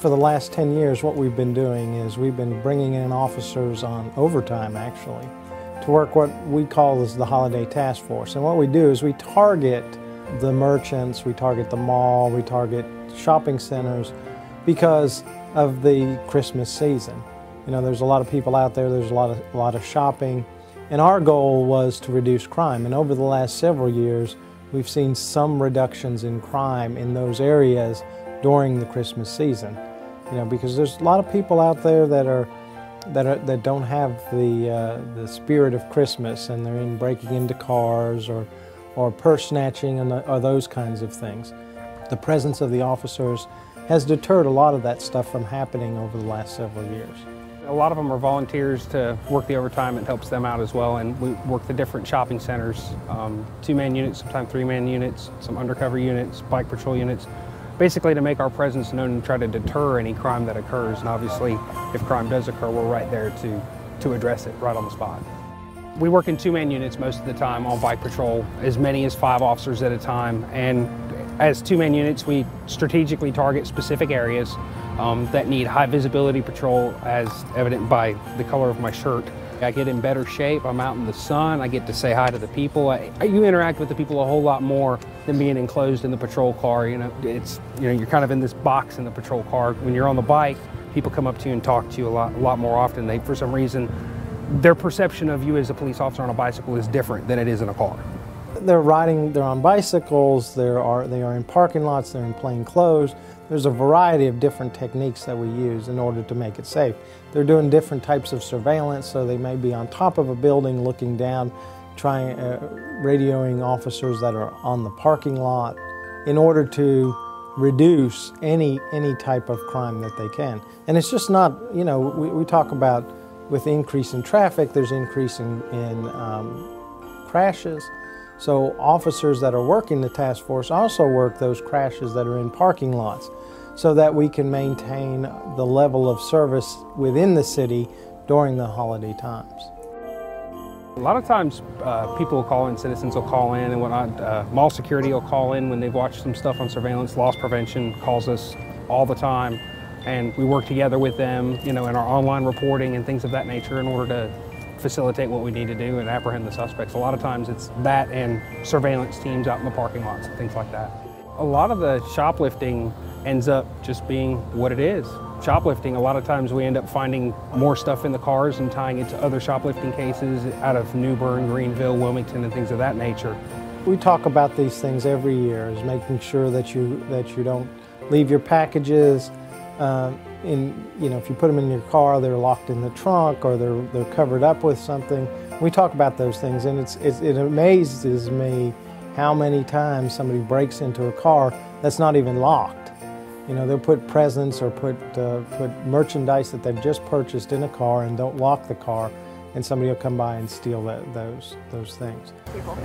for the last 10 years, what we've been doing is we've been bringing in officers on overtime, actually, to work what we call as the Holiday Task Force. And what we do is we target the merchants, we target the mall, we target shopping centers because of the Christmas season. You know, there's a lot of people out there, there's a lot of, a lot of shopping, and our goal was to reduce crime. And over the last several years, we've seen some reductions in crime in those areas during the Christmas season. You know, because there's a lot of people out there that are that are, that don't have the uh, the spirit of Christmas, and they're in breaking into cars or or purse snatching and the, or those kinds of things. The presence of the officers has deterred a lot of that stuff from happening over the last several years. A lot of them are volunteers to work the overtime. It helps them out as well. And we work the different shopping centers, um, two-man units, sometimes three-man units, some undercover units, bike patrol units, basically to make our presence known and try to deter any crime that occurs. And obviously, if crime does occur, we're right there to, to address it right on the spot. We work in two-man units most of the time on bike patrol, as many as five officers at a time. And as two-man units, we strategically target specific areas um, that need high visibility patrol as evident by the color of my shirt. I get in better shape, I'm out in the sun, I get to say hi to the people. I, you interact with the people a whole lot more than being enclosed in the patrol car. You know, it's, you know, you're kind of in this box in the patrol car. When you're on the bike, people come up to you and talk to you a lot, a lot more often. They, for some reason, their perception of you as a police officer on a bicycle is different than it is in a car. They're riding, they're on bicycles, they are, they are in parking lots, they're in plain clothes. There's a variety of different techniques that we use in order to make it safe. They're doing different types of surveillance, so they may be on top of a building looking down, trying, uh, radioing officers that are on the parking lot in order to reduce any, any type of crime that they can. And it's just not, you know, we, we talk about with increase in traffic, there's increase in, in um, crashes. So officers that are working the task force also work those crashes that are in parking lots so that we can maintain the level of service within the city during the holiday times. A lot of times uh, people will call in, citizens will call in and whatnot. Uh, mall security will call in when they've watched some stuff on surveillance. Loss prevention calls us all the time and we work together with them, you know, in our online reporting and things of that nature in order to facilitate what we need to do and apprehend the suspects. A lot of times it's that and surveillance teams out in the parking lots and things like that. A lot of the shoplifting ends up just being what it is. Shoplifting, a lot of times we end up finding more stuff in the cars and tying it to other shoplifting cases out of New Bern, Greenville, Wilmington, and things of that nature. We talk about these things every year, is making sure that you, that you don't leave your packages uh, in, you know, if you put them in your car, they're locked in the trunk or they're, they're covered up with something. We talk about those things and it's, it's, it amazes me how many times somebody breaks into a car that's not even locked. You know, they'll put presents or put, uh, put merchandise that they've just purchased in a car and don't lock the car and somebody will come by and steal that, those, those things.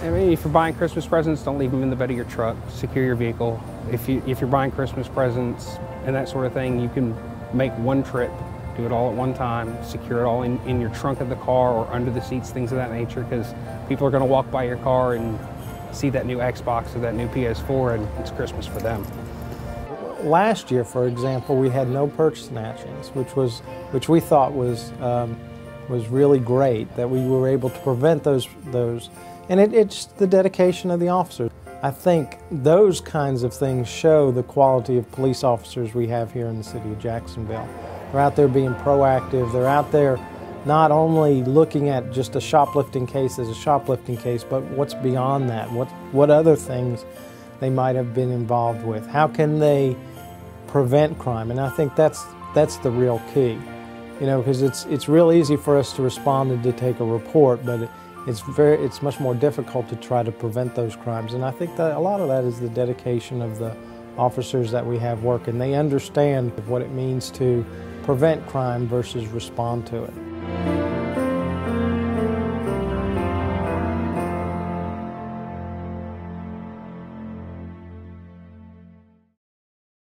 I mean, if you're buying Christmas presents, don't leave them in the bed of your truck. Secure your vehicle. If, you, if you're buying Christmas presents and that sort of thing, you can make one trip, do it all at one time, secure it all in, in your trunk of the car or under the seats, things of that nature, because people are going to walk by your car and see that new Xbox or that new PS4 and it's Christmas for them. Last year, for example, we had no purse snatchings, which was which we thought was um, was really great that we were able to prevent those those, and it, it's the dedication of the officers. I think those kinds of things show the quality of police officers we have here in the city of Jacksonville. They're out there being proactive. They're out there not only looking at just a shoplifting case as a shoplifting case, but what's beyond that? What, what other things they might have been involved with? How can they prevent crime? And I think that's, that's the real key. You know, because it's, it's real easy for us to respond and to take a report, but it's very it's much more difficult to try to prevent those crimes and i think that a lot of that is the dedication of the officers that we have working. They understand what it means to prevent crime versus respond to it